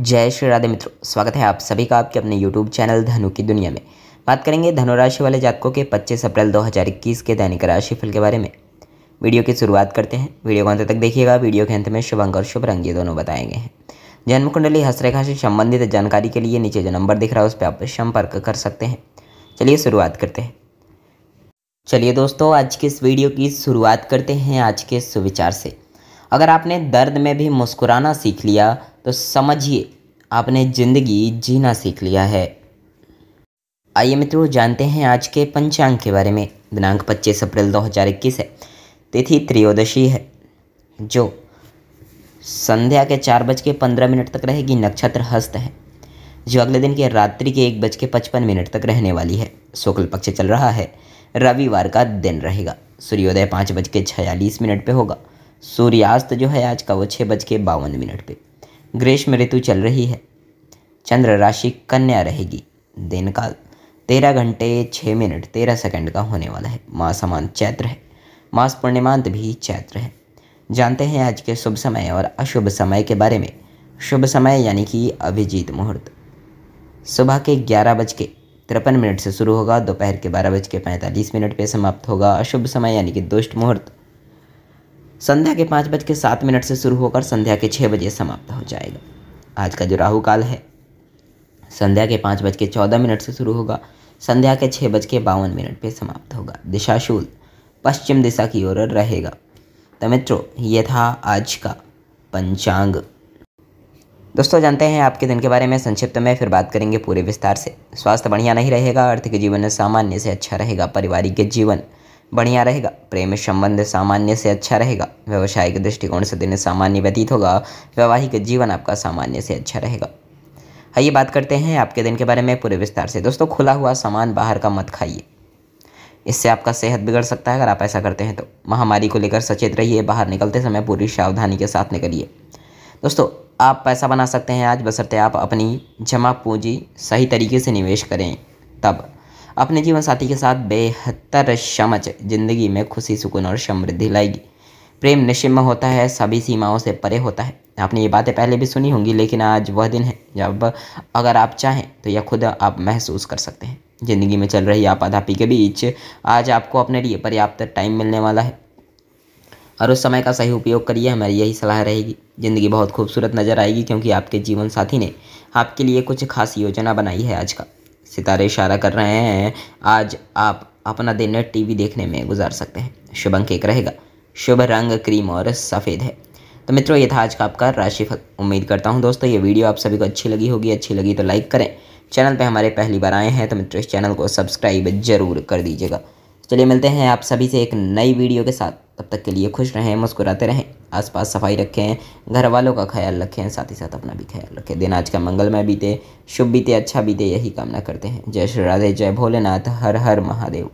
जय श्री राधे मित्रों, स्वागत है आप सभी का आपके अपने YouTube चैनल धनु की दुनिया में। बात करेंगे धनु राशि वाले जातकों के 25 अप्रैल 2021 के दैनिक राशिफल के बारे में। वीडियो की शुरुआत करते हैं। वीडियो को अंत तक देखिएगा। वीडियो के अंत में शुभ अंक और शुभ रंग ये दोनों बताएँगे हैं। जन्म कुंडली हस्तरेखा से संबंधित जानकारी के लिए नीचे जो नंबर दिख रहा है, उस पर आप संपर्क कर सकते हैं। चलिए शुरुआत करते हैं। चलिए दोस्तों, आज के इस वीडियो की शुरुआत करते हैं आज के सुविचार से। अगर आपने दर्द में भी मुस्कुराना सीख लिया तो समझिए, आपने ज़िंदगी जीना सीख लिया है। आइए मित्रों, जानते हैं आज के पंचांग के बारे में। दिनांक 25 अप्रैल 2021 है। तिथि त्रयोदशी है, जो संध्या के चार बज के पंद्रह मिनट तक रहेगी। नक्षत्र हस्त है, जो अगले दिन के रात्रि के एक बज के पचपन मिनट तक रहने वाली है। शुक्ल पक्ष चल रहा है, रविवार का दिन रहेगा। सूर्योदय पाँच बज के छियालीस मिनट पर होगा। सूर्यास्त जो है आज का वो छः बज के बावन मिनट पे। ग्रीष्म ऋतु चल रही है। चंद्र राशि कन्या रहेगी। दिन काल तेरह घंटे छः मिनट, तेरह सेकंड का होने वाला है। मास समान चैत्र है। मास पूर्णिमांत भी चैत्र है। जानते हैं आज के शुभ समय और अशुभ समय के बारे में। शुभ समय यानी कि अभिजीत मुहूर्त। सुबह के ग्यारह बज के तिरपन मिनट से शुरू होगा। दोपहर के बारह बज के पैंतालीस मिनट पर समाप्त होगा। अशुभ समय यानी कि दुष्ट मुहूर्त। संध्या के पाँच बज के सात मिनट से शुरू होकर संध्या के छः बजे समाप्त हो जाएगा। आज का जो राहु काल है, संध्या के पाँच बज के चौदह मिनट से शुरू होगा। संध्या के छः बज के बावन मिनट पर समाप्त होगा। दिशाशूल पश्चिम दिशा की ओर रहेगा। तो मित्रों, ये था आज का पंचांग। दोस्तों, जानते हैं आपके दिन के बारे में संक्षिप्त में, फिर बात करेंगे पूरे विस्तार से। स्वास्थ्य बढ़िया नहीं रहेगा, आर्थिक जीवन सामान्य से अच्छा रहेगा, पारिवारिक जीवन बढ़िया रहेगा। प्रेम संबंध सामान्य से अच्छा रहेगा। व्यवसायिक दृष्टिकोण से दिन सामान्य व्यतीत होगा। वैवाहिक जीवन आपका सामान्य से अच्छा रहेगा। आइए बात करते हैं आपके दिन के बारे में पूरे विस्तार से। दोस्तों, खुला हुआ सामान बाहर का मत खाइए। इससे आपका सेहत बिगड़ सकता है, अगर आप ऐसा करते हैं तो। महामारी को लेकर सचेत रहिए। बाहर निकलते समय पूरी सावधानी के साथ निकलिए। दोस्तों, आप पैसा बना सकते हैं आज। बसरते आप अपनी जमा पूंजी सही तरीके से निवेश करें। तब अपने जीवन साथी के साथ बेहतर समझ, ज़िंदगी में खुशी, सुकून और समृद्धि लाएगी। प्रेम निशिम होता है, सभी सीमाओं से परे होता है। आपने ये बातें पहले भी सुनी होंगी, लेकिन आज वह दिन है जब अगर आप चाहें तो यह खुद आप महसूस कर सकते हैं। ज़िंदगी में चल रही आपाधापी के बीच आज आपको अपने लिए पर्याप्त टाइम मिलने वाला है। और उस समय का सही उपयोग करिए, हमारी यही सलाह रहेगी। ज़िंदगी बहुत खूबसूरत नज़र आएगी, क्योंकि आपके जीवन साथी ने आपके लिए कुछ खास योजना बनाई है आज का। सितारे इशारा कर रहे हैं। आज आप अपना दिन टीवी देखने में गुजार सकते हैं। शुभ अंक एक रहेगा। शुभ रंग, क्रीम और सफ़ेद है। तो मित्रों, ये था आज का आपका राशिफल। उम्मीद करता हूँ दोस्तों, ये वीडियो आप सभी को अच्छी लगी होगी। अच्छी लगी तो लाइक करें। चैनल पे हमारे पहली बार आए हैं तो मित्रों, इस चैनल को सब्सक्राइब ज़रूर कर दीजिएगा। चलिए मिलते हैं आप सभी से एक नई वीडियो के साथ। तब तक के लिए खुश रहें, मुस्कुराते रहें, आसपास सफ़ाई रखें घर वालों का ख्याल रखें, साथ ही साथ अपना भी ख्याल रखें। दिन आज का मंगलमय बीते, शुभ बीते अच्छा बीते, यही कामना करते हैं। जय श्री राधे, जय भोलेनाथ, हर हर महादेव।